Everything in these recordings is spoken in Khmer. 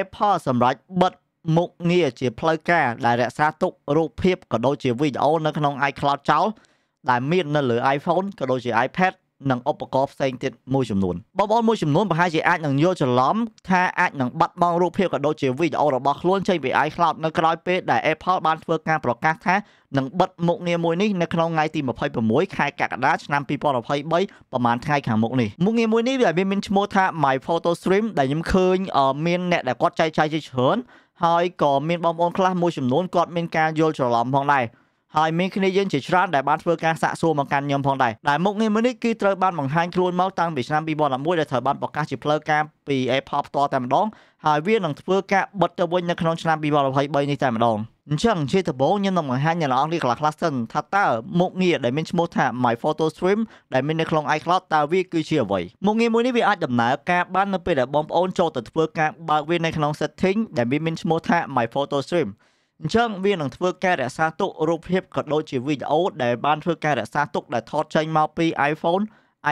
Apple សម្រាប់បិទមុខងារជាផ្លូវការដែលរក្សាទុករូបភាពក៏ដូចជាវីដេអូនៅក្នុង iCloud ចោលដែលមាននៅលើ iPhone ក៏ដូចជា iPad និងឧបករណ៍ផ្សេងទៀតមួយចំនួនបងប្អូនមួយចំនួនប្រហែលជាអាចនឹងយល់ច្រឡំថាអាចនឹងបាត់បង់រូបភាពក៏ដូចជាវីដេអូរបស់ខ្លួនចេញពី iCloud នៅក្រោយពេលដែល Apple បានធ្វើការប្រកាសថានឹងបិទមុខងារមួយនេះនៅក្នុងថ្ងៃទី26ខែកក្កដាឆ្នាំ2023ប្រហែលថ្ងៃខាងមុខនេះមុខងារមួយនេះវាមានឈ្មោះថា My Photo Stream ដែលខ្ញុំឃើញមានអ្នកដែលគាត់ចែកចាយជាច្រើនហើយក៏មានបងប្អូនខ្លះមួយចំនួនគាត់មានការយល់ច្រឡំផងដែរ ហើយមានគ្នាយើងជាច្រើនដែលបានធ្វើការសាកសួរមកកាន់ខ្ញុំផងដែរដែលមុខងារមួយនេះគឺត្រូវបានបង្ហាញខ្លួនមកតាំងពីឆ្នាំ2011ដែលត្រូវបានប្រកាសជាផ្លូវការពី Apple ផ្ទាល់តែម្ដងហើយវានឹងធ្វើការបិទទៅវិញនៅក្នុងឆ្នាំ2023នេះតែម្ដងអញ្ចឹងជាដំបូងខ្ញុំនឹងបង្ហាញអ្នកនរគ្នាខ្លះខ្លះសិនថាតើមុខងារដែលមានឈ្មោះថា My Photo Stream ដែលមាននៅក្នុង iCloud តើវាគឺជាអ្វីមុខងារមួយនេះវាអាចដំណើរការបាននៅពេលដែលបងប្អូនចូលទៅធ្វើការបើកវានៅក្នុង setting ដែលវាមានឈ្មោះថា My Photo Stream អញ្ចឹងវានឹងធ្វើការរក្សាទុករូបភាពក៏ដូចជាវីដេអូដែលបានធ្វើការរក្សាទុកដែលថតចេញមកពី iPhone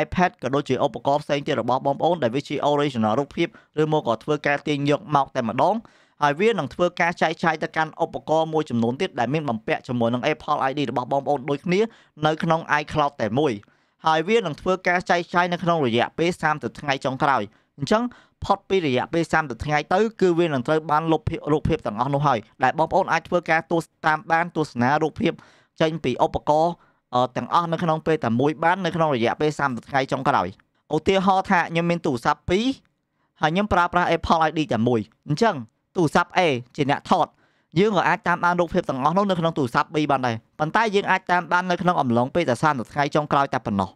iPad ក៏ដូចជាឧបករណ៍ផ្សេងទៀតរបស់បងប្អូនដែលវាជា original រូបភាពឬមកក៏ធ្វើការទាញយកមកតែម្ដងហើយវានឹងធ្វើការចែកចាយទៅកាន់ឧបករណ៍មួយចំនួនទៀតដែលមានបំពាក់ជាមួយនឹង Apple ID របស់បងប្អូនដូចគ្នានៅក្នុង iCloud តែមួយហើយវានឹងធ្វើការចែកចាយនៅក្នុងរយៈពេល30ថ្ងៃចុងក្រោយ អញ្ចឹងផុតពីរយៈពេល30ថ្ងៃទៅគឺវានឹងត្រូវបានលុបរូបភាពទាំងអស់នោះហើយដែលបងប្អូនអាចធ្វើការទស្សតាមបានទស្សនារូបភាពចេញពីឧបករណ៍ទាំងអស់នៅក្នុងពេលតែមួយបាននៅក្នុងរយៈពេល30ថ្ងៃចុងក្រោយឧទាហរណ៍ថាខ្ញុំមានទូរស័ព្ទ2ហើយខ្ញុំប្រើប្រាស់ Apple ID តែមួយអញ្ចឹងទូរស័ព្ទ A ជាអ្នកថតយើងក៏អាចតាមបានរូបភាពទាំងអស់នោះនៅក្នុងទូរស័ព្ទ B បានដែរប៉ុន្តែយើងអាចតាមបាននៅក្នុងអំឡុងពេលតែ30ថ្ងៃចុងក្រោយតែប៉ុណ្ណោះ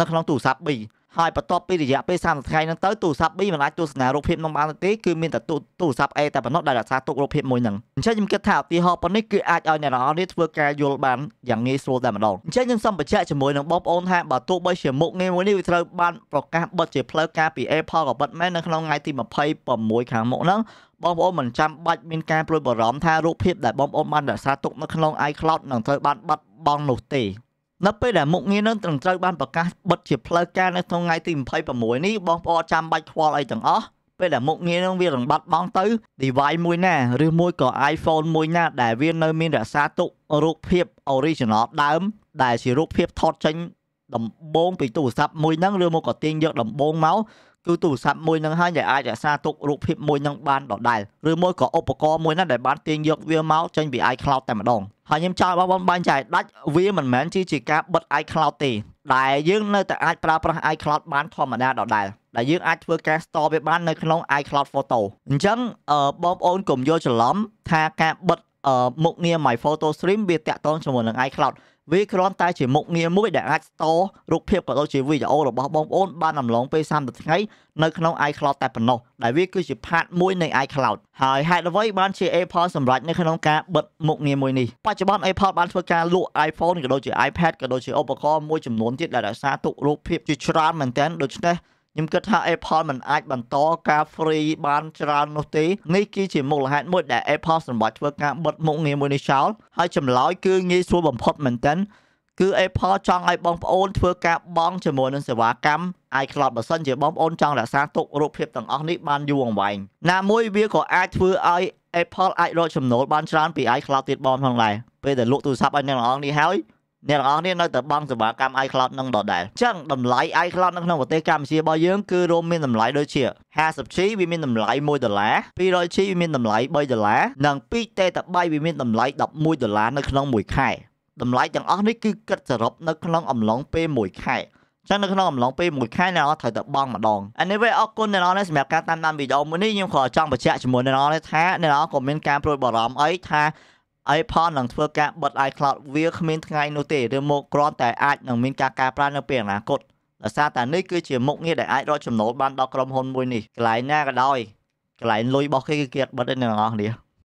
នៅក្នុងទូរស័ព្ទ B ហើយបន្ទាប់ពីរយៈពេល30ថ្ងៃហ្នឹងទៅទូរស័ព្ទ B មិនអាចទស្សនារូបភាពនោះបានទេគឺមានតែទូរស័ព្ទ A តែប៉ុណ្ណោះដែលរក្សាទុករូបភាពមួយហ្នឹងអញ្ចឹងខ្ញុំគិតថាឧទាហរណ៍ប៉ុណ្នេះគឺអាចឲ្យអ្នកនរនេះធ្វើការយល់បានយ៉ាងងាយស្រួលតែម្ដងអញ្ចឹងខ្ញុំសូមបញ្ជាក់ជាមួយនឹងបងប្អូនថាបើទោះបីជាមុខងារមួយនេះវាត្រូវបានប្រកាសបិទជាផ្លូវការពី Apple ក៏បិទមែននៅក្នុងថ្ងៃទី26ខាងមុខហ្នឹងបងប្អូនមិនចាំបាច់មានការព្រួយបារម្ភថារូបភាពដែលបងប្អូនបានរក្សាទុកនៅក្នុង iCloud នឹងត្រូវបានបាត់បង់នោះទេ នៅពេលដែលមុខងារនឹងត្រឹមត្រូវបានប្រកាសបិទជាផ្លូវការនៅក្នុងថ្ងៃទី26នេះបងប្អូនចាំបាច់ខ្វល់អីទាំងអស់ពេលដែលមុខងារនឹងវារំបាត់បង់ទៅ device មួយណាឬមួយក៏ iPhone មួយណាដែលវានៅមានរក្សាទុករូបភាព original ដើមដែលជារូបភាពថតចេញ ដំបងពីទូរស័ព្ទមួយហ្នឹងឬមកក៏ទាញយកដំបងមកគឺទូរស័ព្ទមួយនឹងហើយដែលអាចរក្សាទុករូបភាពមួយនឹងបានដដែលឬមួយក៏ឧបករណ៍មួយណាដែលបានទាញយកវាមកចេញពី iCloud តែម្ដងហើយខ្ញុំចង់បងប្អូនបាញ់ចាយដាច់វាមិនមែនជាជាការបិទ iCloud ទេដែលយើងនៅតែអាចប្រើប្រាស់ iCloud បានធម្មតាដដែលដែលយើងអាចធ្វើការ store វាបាននៅក្នុង iCloud Photo អញ្ចឹងបងប្អូនកុំយល់ច្រឡំថាការបិទ មុខងារ My Photo Stream វាតាក់ទងជាមួយនឹង iCloud វាគ្រាន់តែជាមុខងារមួយដែលអាច store រូបភាពក៏ដូចជាវីដេអូរបស់បងប្អូនបានអំឡុងពេល30ថ្ងៃនៅក្នុង iCloud តែប៉ុណ្ណោះដែលវាគឺជា part មួយនៃ iCloud ហើយហេតុអ្វីបានជា Apple សម្រេចនៅក្នុងការបិទមុខងារមួយនេះបច្ចុប្បន្ន Apple បានធ្វើការលក់ iPhone ក៏ដូចជា iPad ក៏ដូចជាឧបករណ៍មួយចំនួនទៀតដែលរក្សាទុករូបភាពជាច្រើនមែនទែនដូច្នេះ ខ្ញុំគិតថា Apple មិនអាចបន្តការ free បានច្រើននោះទេនេះគឺជាមូលហេតុមួយដែល Apple សម្រាប់ធ្វើការបិទមុខងារមួយនេះចោលហើយចម្លើយគឺងាយស្រួលបំផុតមែនទែនគឺ Apple ចង់ឲ្យបងប្អូនធ្វើការបង់ជាមួយនឹងសេវាកម្ម iCloud បើសិនជាបងប្អូនចង់រក្សាទុករូបភាពទាំងអស់នេះបានយូរអង្វែងណាមួយវាក៏អាចធ្វើឲ្យ Apple អាចរកចំណូលបានច្រើនពី iCloud ទៀតបងផងដែរពេលដែលលក់ទូរស័ព្ទឲ្យអ្នកនរនេះហើយ អ្នកទាំងអស់គ្នានៅតែបង់សេវាកម្ម iCloud នឹងដដែលអញ្ចឹងតម្លៃ iCloud នៅក្នុងប្រទេសកម្ពុជារបស់យើងគឺរួមមានតម្លៃដូចជា 50G វាមានតម្លៃ1ដុល្លារ 200G វាមានតម្លៃ3ដុល្លារនិង 2TB វាមានតម្លៃ11ដុល្លារនៅក្នុងមួយខែតម្លៃទាំងអស់នេះគឺគិតសរុបនៅក្នុងអំឡុងពេលមួយខែចឹងនៅក្នុងអំឡុងពេលមួយខែអ្នកនរត្រូវតែបង់ម្ដង Anyway អរគុណអ្នកនរនេះសម្រាប់ការតាមដានវីដេអូមួយនេះខ្ញុំក៏ចង់បញ្ជាក់ជាមួយអ្នកនរនេះថាអ្នកនរក៏មានការព្រួយបារម្ភអីថា iPhone នឹងធ្វើការបិទ iCloud វាគ្មានថ្ងៃនោះទេឬមកគ្រាន់តែអាចនឹងមានការកែប្រែនៅពេលអនាគតដោយសារតែនេះគឺជាមុខងារដែលអាចរកចំណូលបានដល់ក្រុមហ៊ុនមួយនេះកន្លែងណាក៏ដោយកន្លែងលុយរបស់គេគឺគេអត់បិទទេអ្នកនរគ្នា